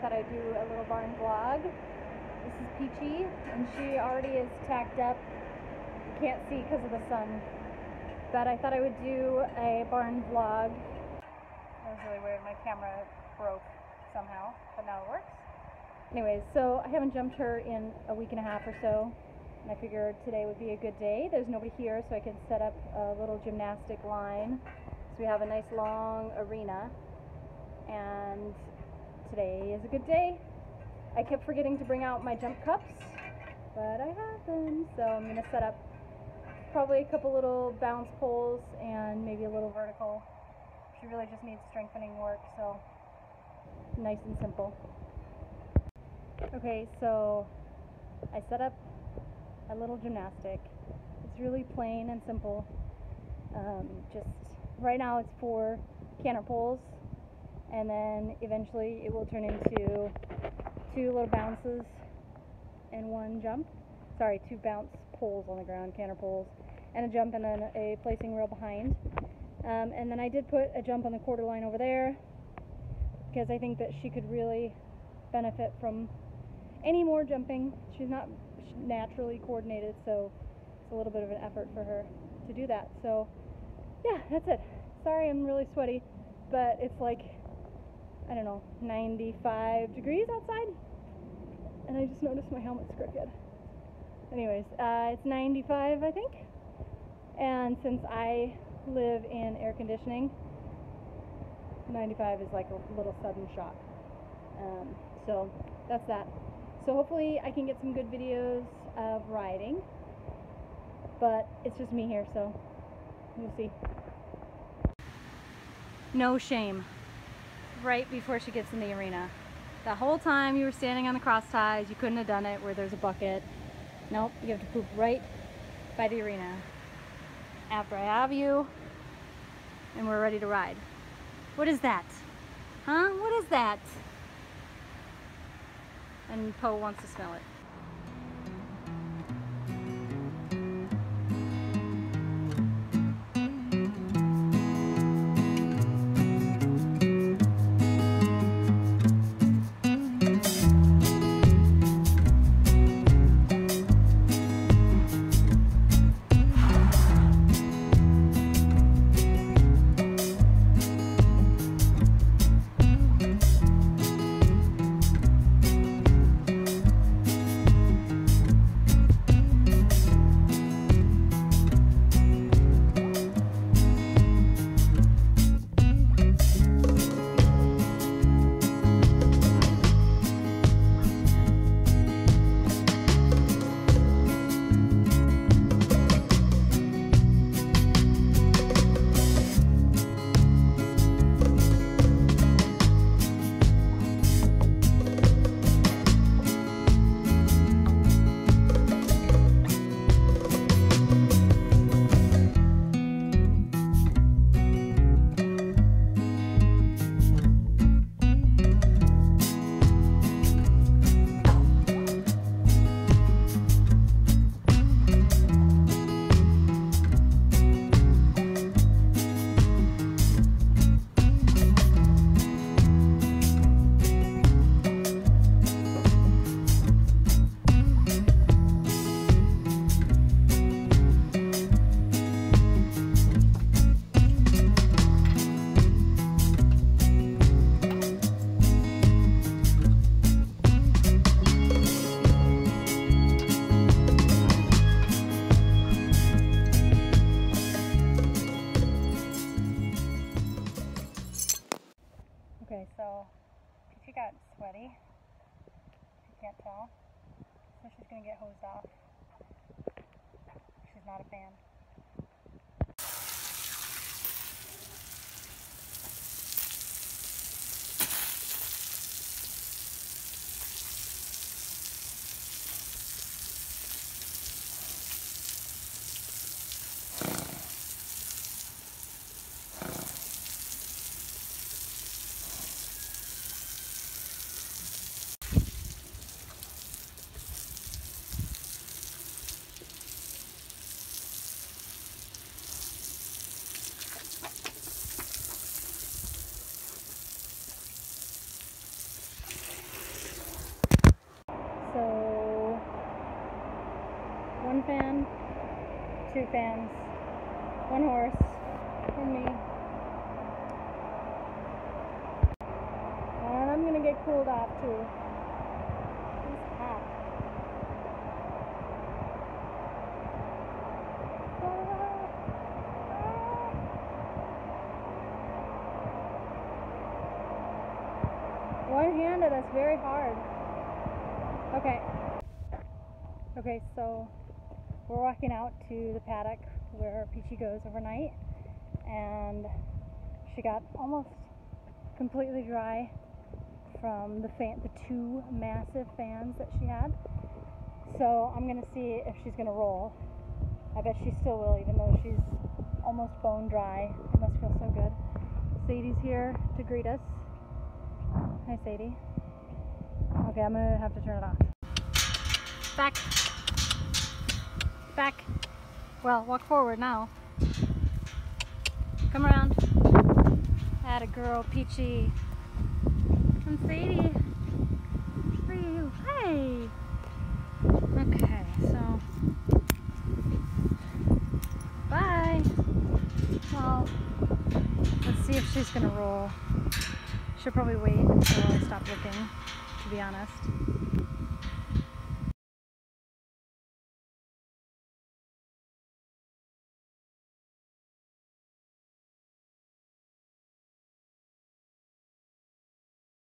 thought I'd do a little barn vlog. This is Peachie, and she already is tacked up. You can't see because of the sun. But I thought I would do a barn vlog. That was really weird. My camera broke somehow, but now it works. Anyways, so I haven't jumped her in a week and a half or so. And I figured today would be a good day. There's nobody here, so I can set up a little gymnastic line. So we have a nice long arena. And today is a good day. I kept forgetting to bring out my jump cups, but I have them. So I'm going to set up probably a couple little bounce poles and maybe a little vertical. She really just needs strengthening work, so nice and simple. Okay, so I set up a little gymnastic. It's really plain and simple. Um, just right now it's four canter poles, and then eventually it will turn into two little bounces and one jump. Sorry, two bounce poles on the ground, canter poles, and a jump and then a placing rail behind. Um, and then I did put a jump on the quarter line over there because I think that she could really benefit from any more jumping. She's not naturally coordinated, so it's a little bit of an effort for her to do that. So, yeah, that's it. Sorry, I'm really sweaty, but it's like, I don't know, 95 degrees outside, and I just noticed my helmet's crooked. Anyways, uh, it's 95, I think, and since I live in air conditioning, 95 is like a little sudden shock. Um, so that's that. So hopefully I can get some good videos of riding. But it's just me here, so we'll see. No shame. Right before she gets in the arena. The whole time you were standing on the cross ties, you couldn't have done it where there's a bucket. Nope, you have to poop right by the arena. After I have you, and we're ready to ride. What is that? Huh? What is that? And Poe wants to smell it. So she got sweaty. You can't tell. So she's gonna get hosed off. She's not a fan. Fan, two fans, one horse, and me. And I'm gonna get cooled off too. It's hot. One-handed, that's very hard. Okay. Okay, so we're walking out to the paddock where Peachie goes overnight, and she got almost completely dry from the fan, the two massive fans that she had. So I'm gonna see if she's gonna roll. I bet she still will, even though she's almost bone dry. It must feel so good. Sadie's here to greet us. Hi, Sadie. Okay, I'm gonna have to turn it off. Back. Back. Well, walk forward now. Come around. Add a girl, Peachie. And Sadie. Where are you? Hey. Okay, so. Bye. Well, let's see if she's gonna roll. She'll probably wait until I stop looking, to be honest.